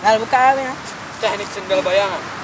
Nah, buka apa? Teknik sendal bayangan.